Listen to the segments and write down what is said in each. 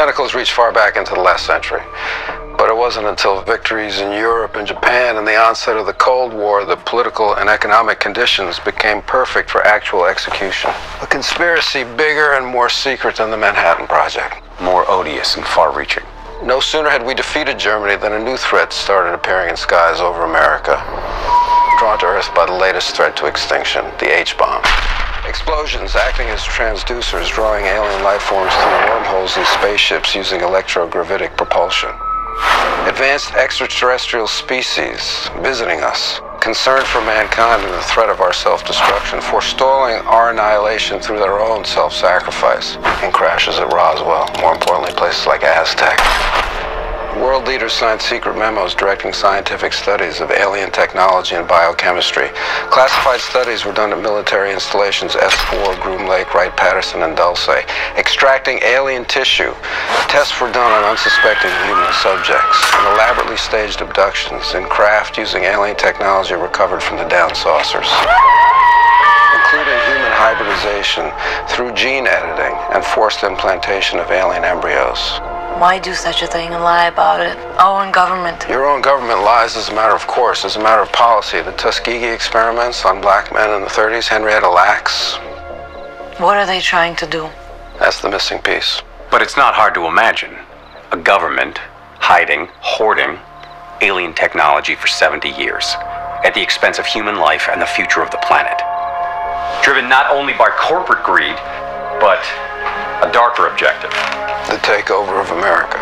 tentacles reach far back into the last century. But it wasn't until victories in Europe and Japan and the onset of the Cold War that political and economic conditions became perfect for actual execution. A conspiracy bigger and more secret than the Manhattan Project. More odious and far reaching. No sooner had we defeated Germany than a new threat started appearing in skies over America. Drawn to Earth by the latest threat to extinction, the H bomb. Explosions acting as transducers, drawing alien life forms through wormholes in spaceships using electrogravitic propulsion. Advanced extraterrestrial species visiting us, concerned for mankind and the threat of our self-destruction, forestalling our annihilation through their own self-sacrifice, and crashes at Roswell, more importantly places like Aztec. World leaders signed secret memos directing scientific studies of alien technology and biochemistry. Classified studies were done at military installations S4, Groom Lake, Wright-Patterson, and Dulce. Extracting alien tissue. Tests were done on unsuspecting human subjects. And elaborately staged abductions in craft using alien technology recovered from the down saucers. Including human hybridization through gene editing and forced implantation of alien embryos. Why do such a thing and lie about it? Our own government. Your own government lies as a matter of course, as a matter of policy. The Tuskegee experiments on black men in the 30s, Henrietta Lacks. What are they trying to do? That's the missing piece. But it's not hard to imagine. A government hiding, hoarding alien technology for 70 years at the expense of human life and the future of the planet. Driven not only by corporate greed, but a darker objective. The takeover of America.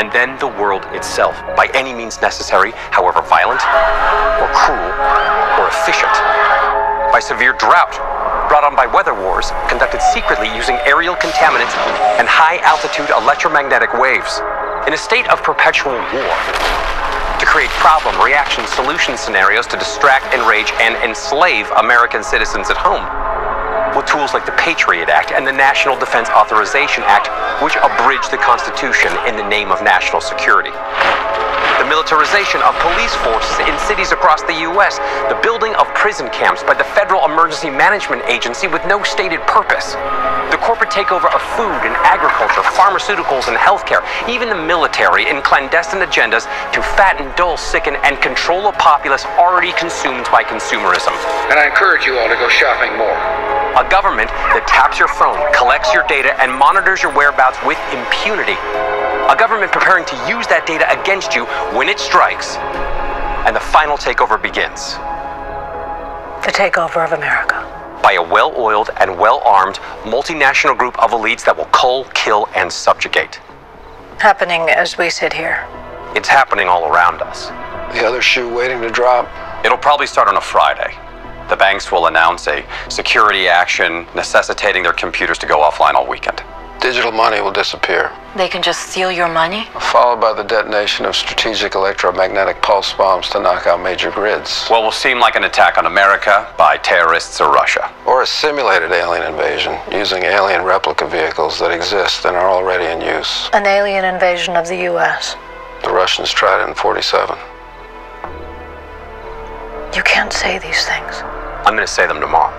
And then the world itself, by any means necessary, however violent, or cruel, or efficient. By severe drought, brought on by weather wars, conducted secretly using aerial contaminants and high altitude electromagnetic waves. In a state of perpetual war. To create problem, reaction, solution scenarios to distract, enrage, and enslave American citizens at home with tools like the Patriot Act and the National Defense Authorization Act, which abridge the Constitution in the name of national security. The militarization of police forces in cities across the U.S., the building of prison camps by the Federal Emergency Management Agency with no stated purpose, the corporate takeover of food and agriculture, pharmaceuticals and healthcare, even the military in clandestine agendas to fatten, dull, sicken, and control a populace already consumed by consumerism. And I encourage you all to go shopping more. A government that taps your phone, collects your data, and monitors your whereabouts with impunity. A government preparing to use that data against you when it strikes. And the final takeover begins. The takeover of America. By a well oiled and well armed multinational group of elites that will cull, kill, and subjugate. Happening as we sit here. It's happening all around us. The other shoe waiting to drop. It'll probably start on a Friday. The banks will announce a security action necessitating their computers to go offline all weekend. Digital money will disappear, They can just steal your money? followed by the detonation of strategic electromagnetic pulse bombs to knock out major grids. What will seem like an attack on America by terrorists or Russia. Or a simulated alien invasion using alien replica vehicles that exist and are already in use. An alien invasion of the U.S. The Russians tried it in 47. You can't say these things. I'm going to say them tomorrow.